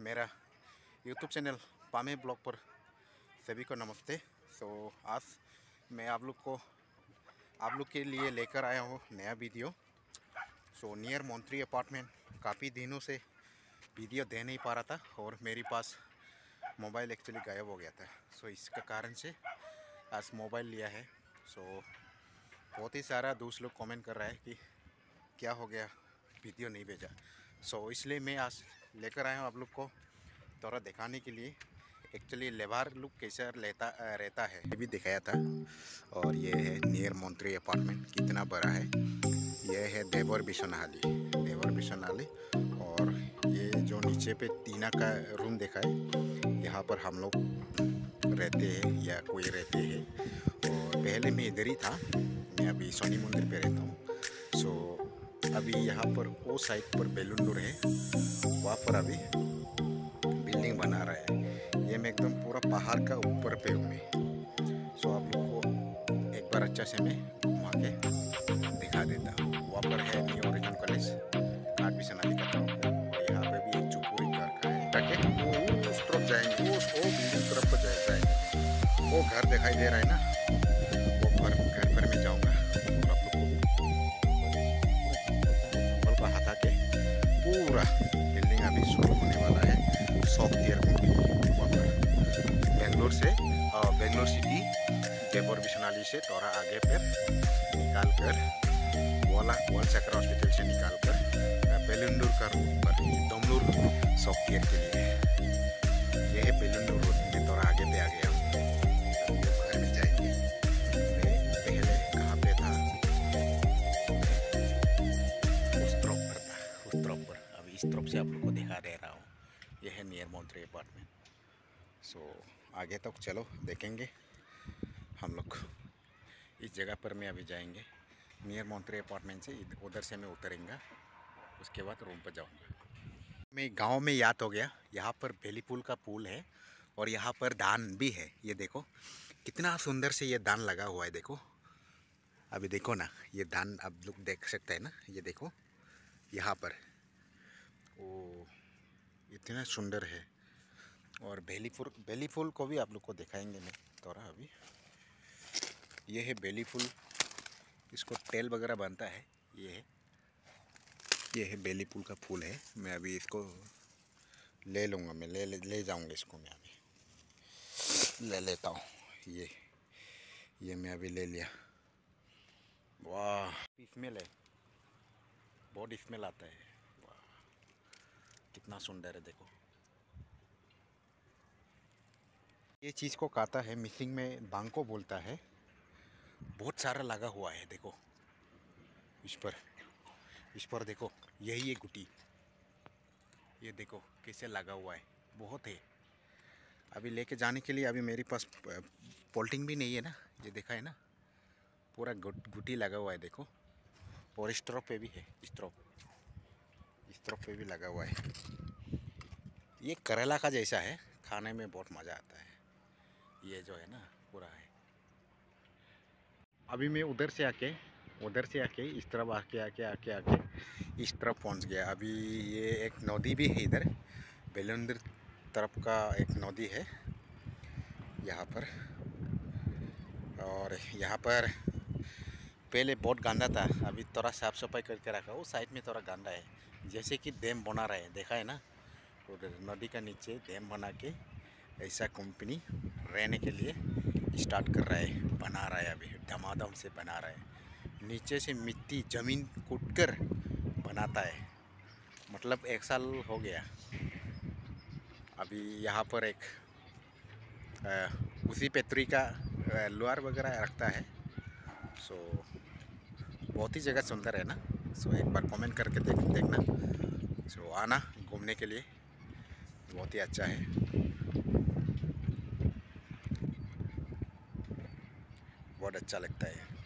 मेरा YouTube channel पामे blog पर सभी को नमस्ते। सो so, आज मैं आप लोग को आप लोग के लिए लेकर आया हूँ नया video. So near Mantri apartment काफ़ी दिनों से वीडियो दे नहीं पा रहा था और मेरे पास मोबाइल एक्चुअली गायब हो गया था। सो इसका कारण से आज मोबाइल लिया है। सो so, बहुत ही सारा दोस्त लोग कमेंट कर रहा है कि क्या हो गया वीडियो नहीं भेजा। सो so, इसलिए मैं आज लेकर आया हूँ आप लोग को थोड़ा दिखाने के लिए। एक्चुअली लेबार लुक कैसा लेता रहता है, ये भी दिखाया था। और ये है नियर मंत्री अपार्टमेंट कितना बड़ा है। ये है देवर बिशनहाली देवर बिशनहाली और ये जो नीचे पे टीना का रूम देखा है, यहाँ पर हम लोग रहते हैं या कोई रहते हैं। और पहले मैं इधर ही था, मैं अभी सोनी मंदिर पे रहता हूँ। सो अभी यहाँ पर वो साइड पर बेलुंडूर है। वहाँ पर अभी बिल्डिंग बना रहा है। ये मैं एकदम पूरा पहाड़ का ऊपर पे हूँ मैं। सो आप लोग को एक बार अच्छा से मैं घुमा के दिखा देता हूँ। वहाँ पर है न्यू ओरिजिन कॉलेज आठ भी सना दिखाता हूँ और यहाँ पे भी एक चुपूरी घर का है। ताकि वो उस तरफ़ जाएँगे। उस वो बिल्डिंग तरफ़ पर जाएँगे। वो घर दिखाई दे रहा है ना? वो घर घर पर अभी शुरू होने वाला है सॉफ्टवेयर एयर में बेंगलोर से बेंगलोर सिटी जयपुर विश्वनाली से थोड़ा आगे पर निकाल कर वाला वाल चक्र हॉस्पिटल से निकाल कर बेलुंडूर का रूट पर दमनूर सॉफ्टवेयर के लिए। इस तरफ़ से आप लोग को दिखा दे रहा हूँ। यह है नियर मॉन्ट्री अपार्टमेंट सो आगे तक तो चलो, देखेंगे हम लोग। इस जगह पर मैं अभी जाएँगे। नियर मॉन्ट्री अपार्टमेंट से उधर से मैं उतरेंगा, उसके बाद रूम पर जाऊँगा। मैं गाँव में याद हो गया, यहाँ पर बेली पुल का पुल है और यहाँ पर दान भी है। ये देखो, कितना सुंदर से ये दान लगा हुआ है, देखो। अभी देखो ना, ये धान आप लोग देख सकते हैं ना, ये देखो, यहाँ पर। इतना सुंदर है। और बेली फूल बेली फूल को भी आप लोग को दिखाएँगे मैं थोड़ा अभी। ये है बेली फूल इसको तेल वगैरह बनता है ये है। ये है बेली फूल का फूल है। मैं अभी इसको ले लूँगा मैं ले ले, जाऊँगा इसको मैं अभी। ले लेता हूँ ये ये मैं अभी ले लिया। वाह। स्मेल है बहुत स्मेल आता है। कितना सुंदर है देखो। ये चीज़ को काटा है मिसिंग में बांको बोलता है। बहुत सारा लगा हुआ है देखो। इस पर इस पर देखो यही है गुटी। ये देखो कैसे लगा हुआ है बहुत है। अभी लेके जाने के लिए अभी मेरे पास पोल्टिंग भी नहीं है ना ये देखा है ना। पूरा गुट, गुटी लगा हुआ है देखो। और इस तरफ़ पे भी है इस तरफ़ इस तरफ़ पे भी लगा हुआ है। ये करेला का जैसा है, खाने में बहुत मज़ा आता है। ये जो है ना, पूरा है। अभी मैं उधर से आके, उधर से आके, इस तरफ़ आके आके आके आके, इस तरफ़ पहुँच गया। अभी ये एक नदी भी है इधर। बेलंदर तरफ़ का एक नदी है, यहाँ पर। और यहाँ पर पहले बहुत गंदा था। अभी थोड़ा साफ़ सफ़ाई करके रखा। वो साइड में थोड़ा गंदा है। जैसे कि डैम बना रहे हैं देखा है ना? उधर नदी का नीचे डैम बना के ऐसा कंपनी रहने के लिए स्टार्ट कर रहा है बना रहा है अभी धमाधम से बना रहा है। नीचे से मिट्टी ज़मीन कूट कर बनाता है। मतलब एक साल हो गया। अभी यहाँ पर एक आ, उसी पेत्री का लोहार वगैरह रखता है। सो बहुत ही जगह सुंदर है ना? सो एक बार कमेंट करके देख, देखना। सो आना घूमने के लिए। बहुत ही अच्छा है। बहुत अच्छा लगता है।